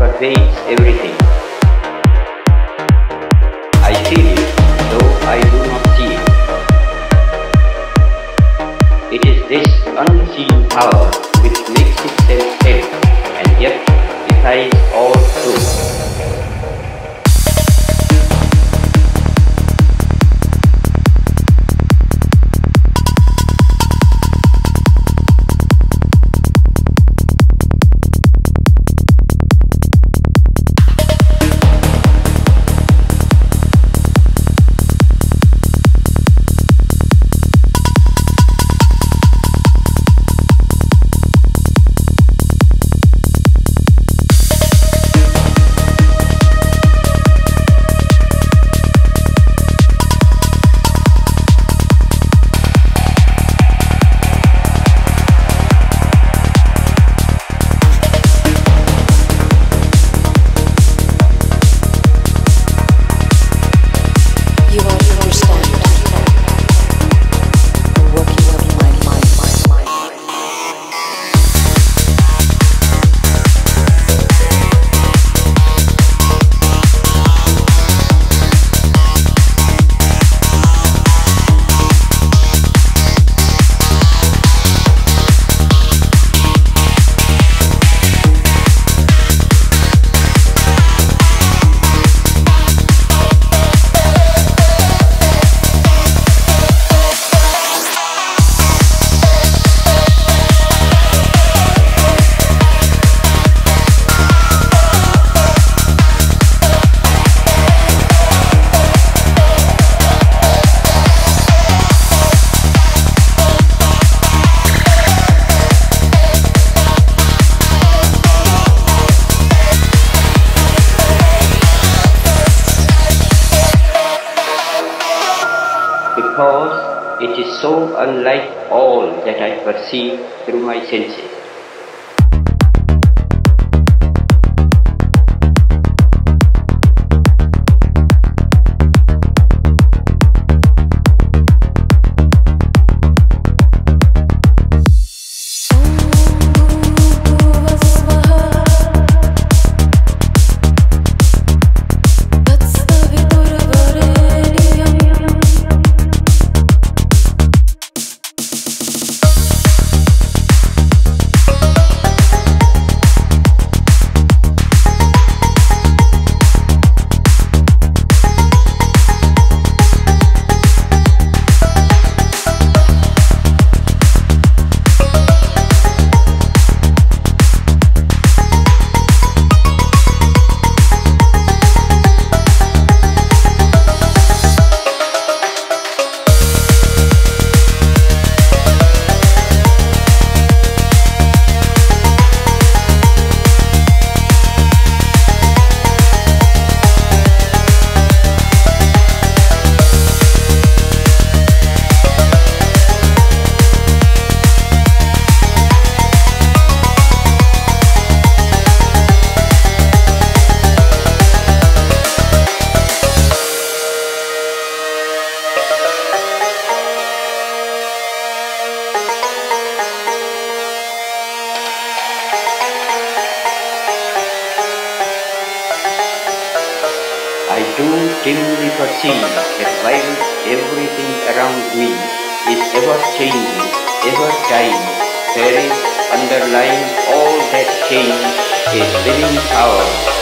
pervades everything. I feel it, though I do not see it. It is this unseen power which makes itself felt and yet defies all truth. Unlike all that I perceive through my senses. Dimly perceive that while everything around me is ever changing, ever dying, there is underlying all that change a living power.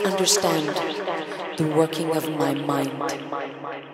Understand the working of my mind.